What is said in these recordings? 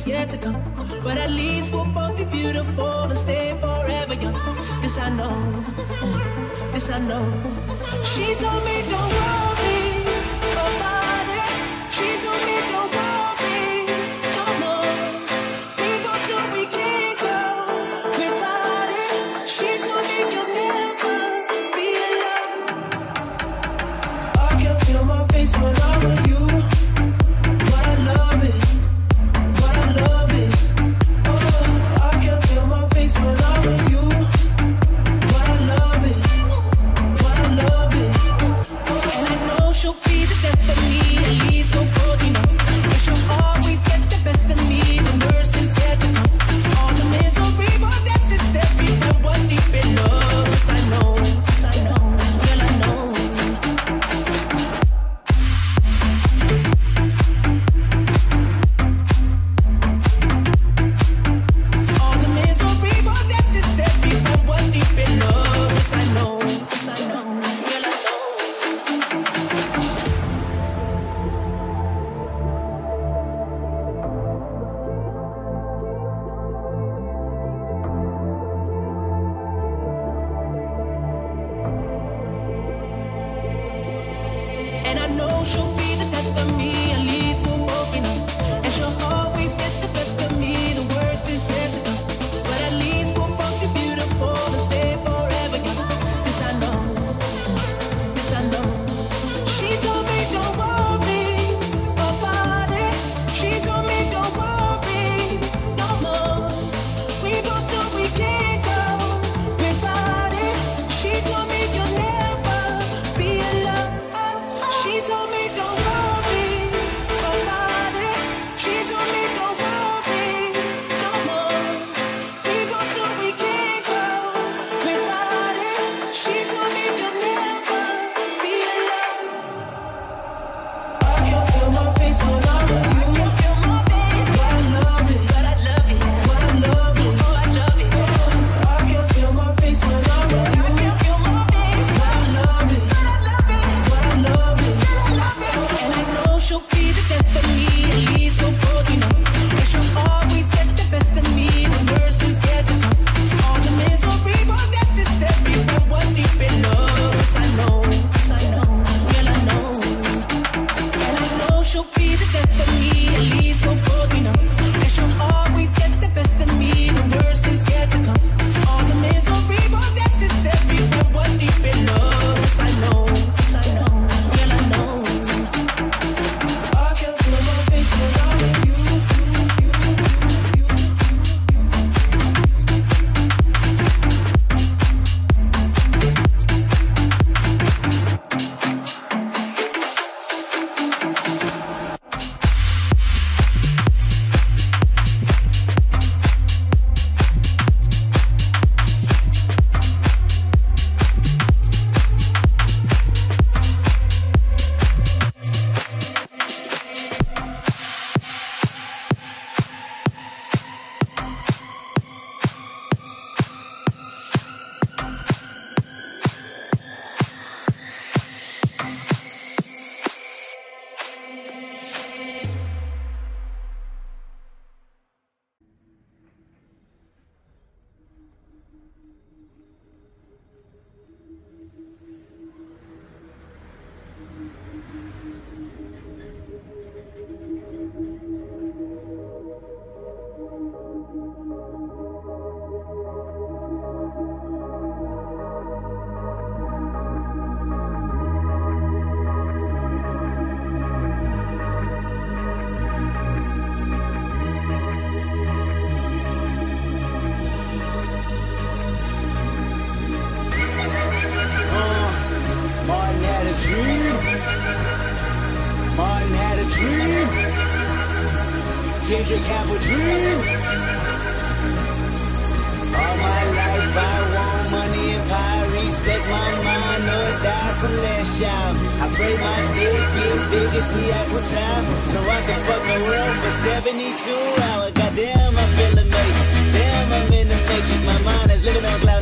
is yet to come. But at least we'll both be beautiful and stay forever young. This I know, this I know. She told me don't worry. Did you have a dream? All my life I want money and power. Respect my mind or die from last shout. I pray my dick get big as the Eiffel Tower. So I can fuck my world for 72 hours. Goddamn, I'm feeling amazing. Damn, I'm in the matrix. My mind is living on cloud.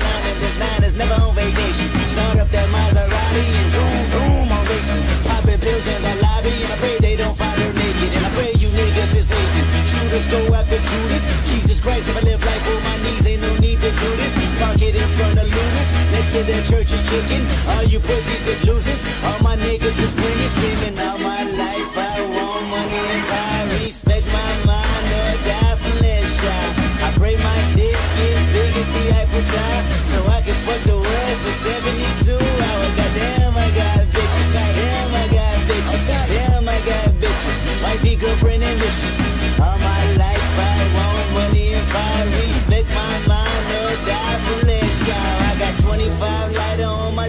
go after Judas. Jesus Christ, if I live life on my knees, ain't no need to do this. Park it in front of Lunas, next to that church is chicken. All you pussies that losers, all my niggas is winning, screaming out my life. I want money and power, respect my mind or die for less shot. I pray my dick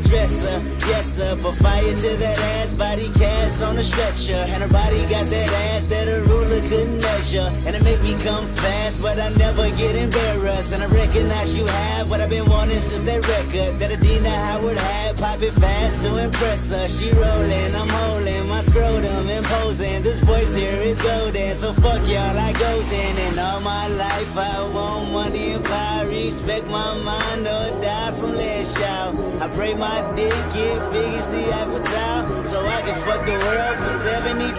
dresser, yes sir. Put fire to that ass, body cast on a stretcher, and her body got that ass that a ruler couldn't measure. And it make me come fast, but I never get embarrassed. And I recognize you have what I've been wanting since that record that Adina Howard had. Pop it fast to impress her. She rolling, I'm holding my scrotum imposing. This voice here is golden, so fuck y'all, I goes in. And all my life I want money and power, respect my mind or die from less shout. I pray my dick get big as the Eiffel Tower, so I can fuck the world for 72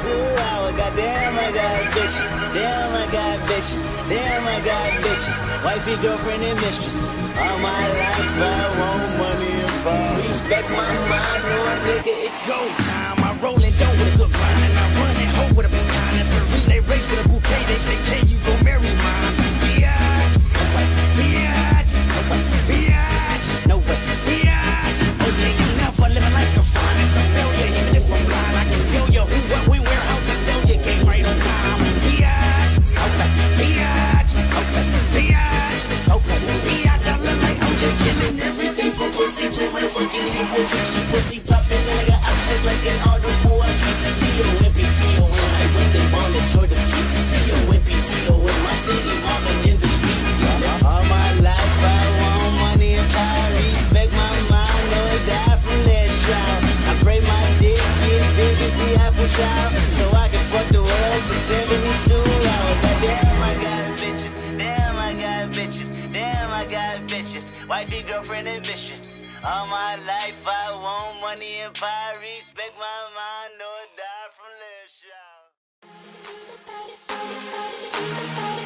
hours. Goddamn, I got bitches. Damn, I got bitches. Damn, I got bitches. Wifey, girlfriend, and mistress. All my life I want money and power. Respect my mind, no nigga, it's go time. I roll and dough with a good grind, and I run and hoe with a time. It's a relay race with a bouquet. They say, can you bitches, wifey, girlfriend, and mistress. All my life I want money and power, respect my mind, no die from less shout.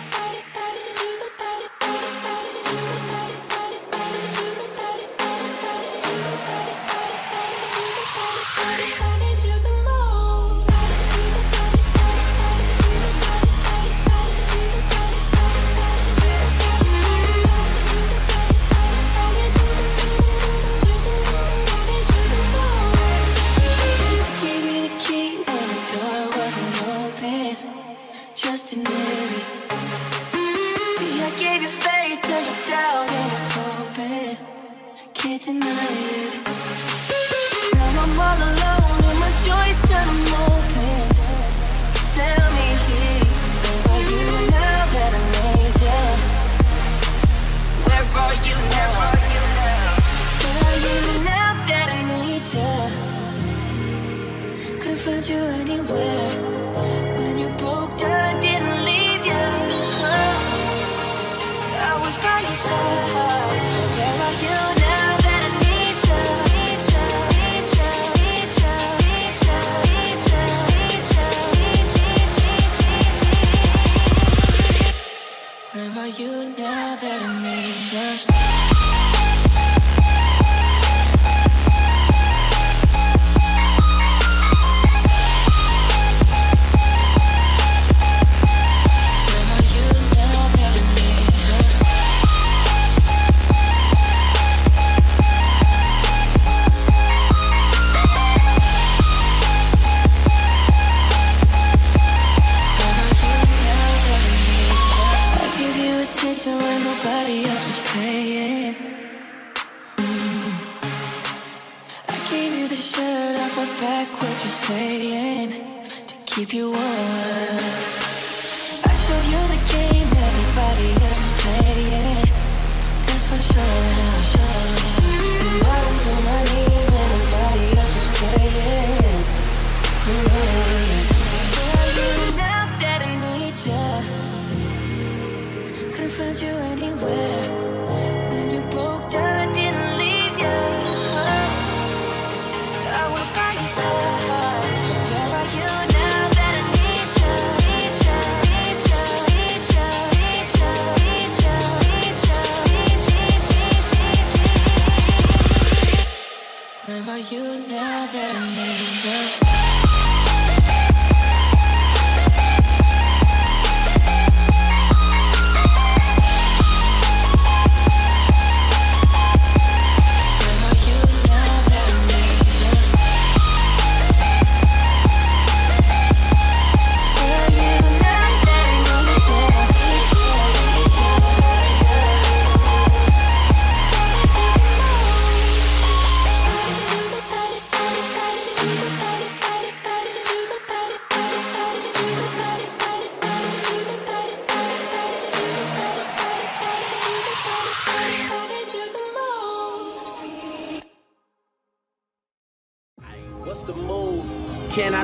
Keep you warm.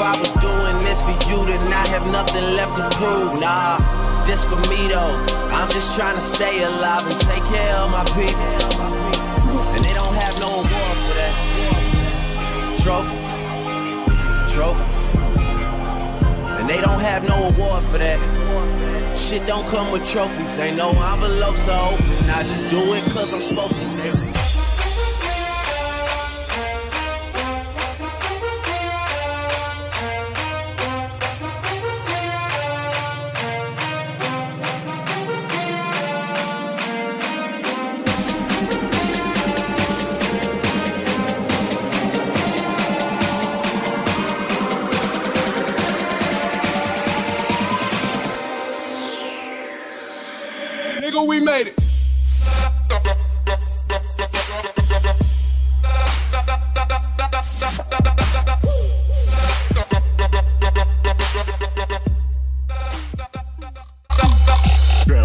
I was doing this for you, then I have nothing left to prove. Nah, this for me though. I'm just trying to stay alive and take care of my people. And they don't have no award for that. Trophies, trophies. And they don't have no award for that. Shit don't come with trophies. Ain't no envelopes to open. I just do it cause I'm supposed to.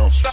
Bounce.